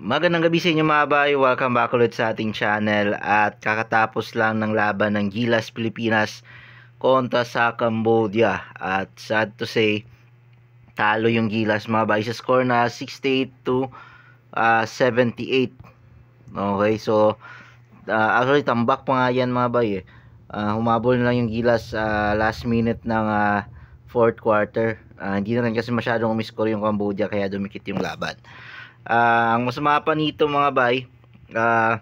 Magandang gabi sa inyo mga bay, welcome back ulit sa ating channel. At kakatapos lang ng laban ng Gilas Pilipinas kontra sa Cambodia. At sad to say talo yung Gilas mga bay sa score na 68 to uh, 78 okay so uh, actually tambak pa nga yan mga bay eh. uh, humabol na lang yung Gilas uh, last minute ng uh, fourth quarter. Uh, hindi na rin kasi masyadong umiscore yung Cambodia kaya dumikit yung laban Uh, ang masama pa nito mga bay, uh,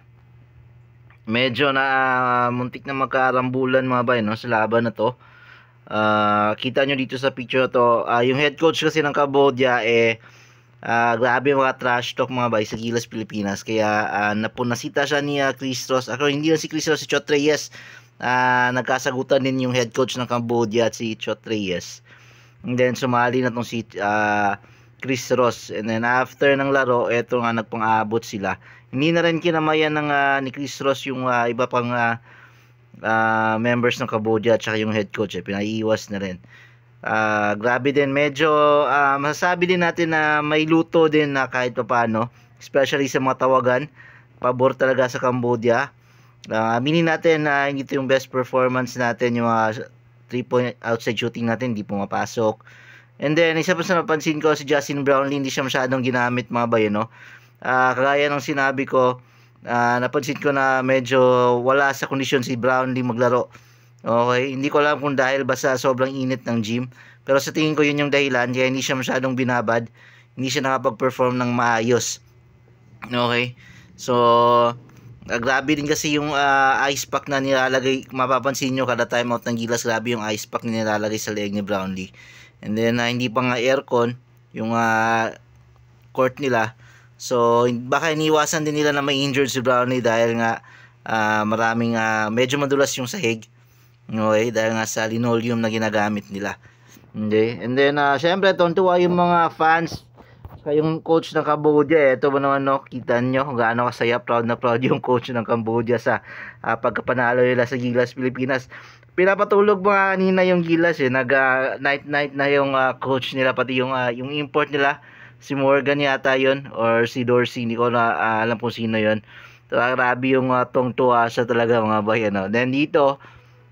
medyo na uh, muntik na magkarambulan mga bay no, sa laban na to. Uh, kita nyo dito sa picture to, uh, yung head coach kasi ng Cambodia eh uh, grabe mga trash talk mga bay sa Gilas Pilipinas. Kaya uh, napunasita siya ni uh, Chris Ross. Ako hindi na si Chris Ross, si Chot Reyes. Uh, nagkasagutan din yung head coach ng Cambodia at si Chot Reyes. And then sumali na tong si uh, Chris Ross. And then after ng laro, eto nga nagpang-abot sila. Hindi na rin kinamayan ng uh, ni Chris Ross yung uh, iba pang uh, uh, members ng Cambodia at saka yung head coach. Eh, pinaiiwas na rin. Uh, grabe din. Medyo uh, masasabi din natin na may luto din na kahit pa paano. Especially sa mga tawagan. Pabor talaga sa Cambodia. Uh, aminin natin na uh, ito yung best performance natin. Yung mga uh, 3 point outside shooting natin hindi pumapasok And then, isa pa sa napansin ko, si Justin Brownlee, hindi siya masyadong ginamit mga bayo, no? Uh, kagaya ng sinabi ko, uh, napansin ko na medyo wala sa kondisyon si Brownlee maglaro. Okay, hindi ko alam kung dahil ba sa sobrang init ng gym. Pero sa tingin ko yun yung dahilan, kaya hindi siya masyadong binabad. Hindi siya nakapag-perform ng maayos. Okay, so uh, grabe din kasi yung uh, ice pack na nilalagay, mapapansin nyo kada time out ng gilas, grabe yung ice pack na nilalagay sa leg ni Brownlee. And then uh, hindi pa nga aircon yung uh, court nila. So baka iniwasan din nila na may injured si Brownie dahil nga uh, maraming uh, medyo madulas yung sahig. Okay, dahil nga sa linoleum na ginagamit nila. Hindi. And then uh, syempre tontuwa yung mga fans sa yung coach ng Cambodia. Ito ba naman no, kita nyo kung gaano kasaya, proud na proud yung coach ng Cambodia sa uh, pagkapanalo nila sa Gilas Pilipinas pinapatulog mga kanina yung Gilas eh. Nag uh, night night na yung uh, coach nila pati yung uh, yung import nila si Morgan yata yon or si Dorsey hindi ko na uh, alam kung sino yon. Grabe yung uh, tong tuwa siya talaga mga bayan no. Then dito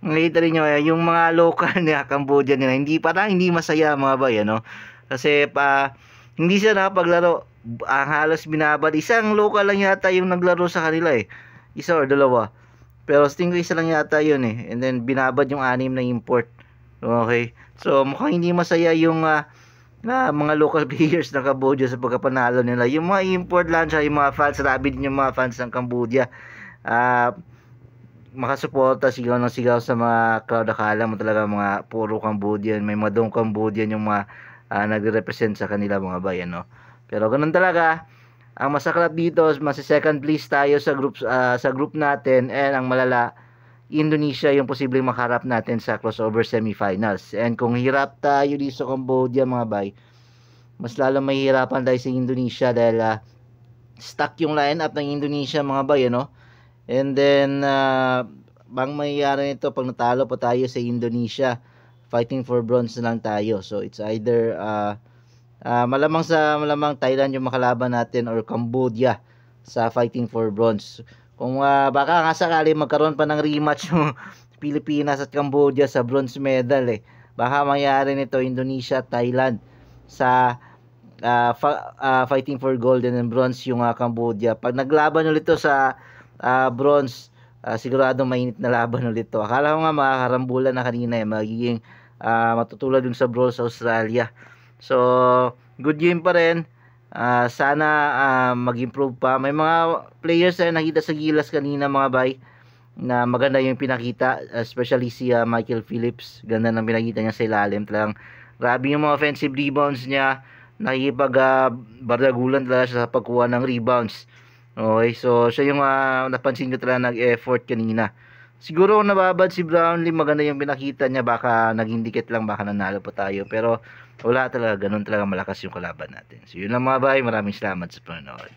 nakita rin nyo yung mga local na Cambodia nila hindi parang hindi masaya mga bayan no. Kasi pa hindi siya nakapaglaro ang halos binabad isang local lang yata yung naglaro sa kanila eh isa or dalawa pero sa tingin ko isa lang yata yun eh. And then binabad yung anim na import. Okay. So mukhang hindi masaya yung uh, na mga local players ng Cambodia sa pagkapanalo nila. Yung mga import lang siya, yung mga fans, sabi din yung mga fans ng Cambodia. Uh, makasuporta sigaw ng sigaw sa mga crowd akala mo talaga mga puro Cambodian may madong Cambodian yung mga uh, nagre-represent sa kanila mga bayan no pero ganun talaga ang masaklap dito, mas second place tayo sa group uh, sa group natin and ang malala Indonesia yung posibleng makaharap natin sa crossover semifinals. And kung hirap tayo dito sa Cambodia mga bay, mas lalo mahihirapan tayo sa Indonesia dahil uh, stuck yung lineup ng Indonesia mga bay, ano? And then uh, bang mayayari nito pag natalo pa tayo sa Indonesia, fighting for bronze na lang tayo. So it's either uh, uh, malamang sa malamang Thailand yung makalaban natin or Cambodia sa fighting for bronze. Kung uh, baka nga sakali magkaroon pa ng rematch yung Pilipinas at Cambodia sa bronze medal eh. Baka mangyari nito Indonesia, Thailand sa uh, fa- uh, fighting for gold and bronze yung uh, Cambodia. Pag naglaban ulit to sa uh, bronze, uh, sigurado mainit na laban ulit to. Akala ko nga makakarambulan na kanina eh, magiging uh, matutulad dun sa bronze sa Australia. So, good game pa rin. Uh, sana uh, mag-improve pa. May mga players na nakita sa Gilas kanina mga bay na maganda yung pinakita. Especially si uh, Michael Phillips. Ganda ng pinakita niya sa ilalim. Talagang grabe yung mga offensive rebounds niya. Nakikipag uh, bardagulan talaga siya sa pagkuha ng rebounds. Okay, so siya yung uh, napansin ko talaga nag-effort kanina. Siguro kung nababad si Brownlee, maganda yung pinakita niya, baka naging dikit lang, baka nanalo pa tayo. Pero wala talaga, ganun talaga malakas yung kalaban natin. So yun lang mga bay, maraming salamat sa panonood.